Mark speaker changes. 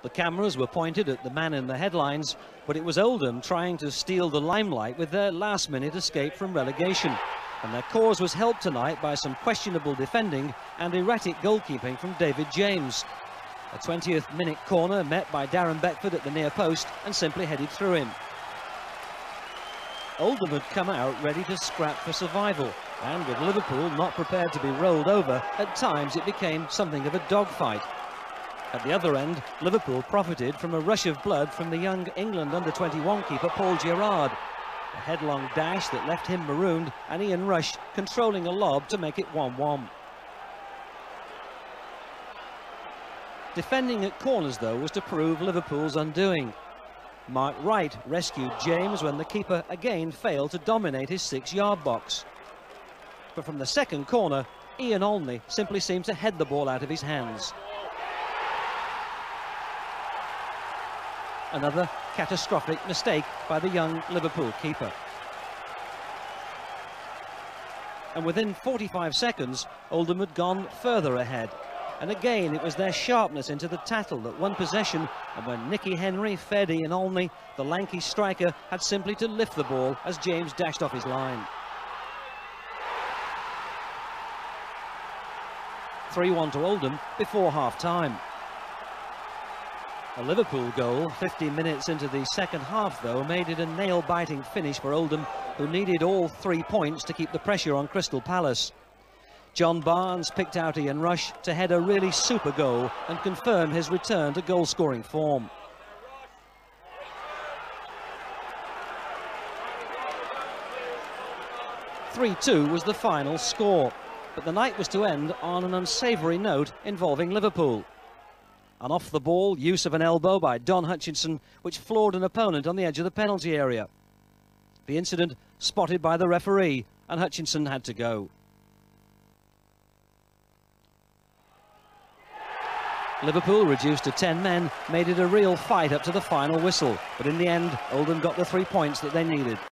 Speaker 1: The cameras were pointed at the man in the headlines, but it was Oldham trying to steal the limelight with their last-minute escape from relegation. And their cause was helped tonight by some questionable defending and erratic goalkeeping from David James. A 20th minute corner met by Darren Beckford at the near post and simply headed through him. Oldham had come out ready to scrap for survival, and with Liverpool not prepared to be rolled over, at times it became something of a dogfight. At the other end, Liverpool profited from a rush of blood from the young England under-21 keeper Paul Gerrard. A headlong dash that left him marooned and Ian Rush controlling a lob to make it 1-1. Defending at corners, though, was to prove Liverpool's undoing. Mark Wright rescued James when the keeper again failed to dominate his six-yard box. But from the second corner, Ian Olney simply seemed to head the ball out of his hands. Another catastrophic mistake by the young Liverpool keeper. And within 45 seconds, Oldham had gone further ahead. And again, it was their sharpness into the tattle that won possession. And when Nicky Henry fed Ian Olney, the lanky striker had simply to lift the ball as James dashed off his line. 3-1 to Oldham before half-time. A Liverpool goal 15 minutes into the second half, though, made it a nail-biting finish for Oldham, who needed all three points to keep the pressure on Crystal Palace. John Barnes picked out Ian Rush to head a really super goal and confirm his return to goal-scoring form. Three-two was the final score, but the night was to end on an unsavoury note involving Liverpool. An off-the-ball use of an elbow by Don Hutchison, which floored an opponent on the edge of the penalty area. The incident spotted by the referee, and Hutchison had to go. Liverpool, reduced to 10 men, made it a real fight up to the final whistle. But in the end, Oldham got the three points that they needed.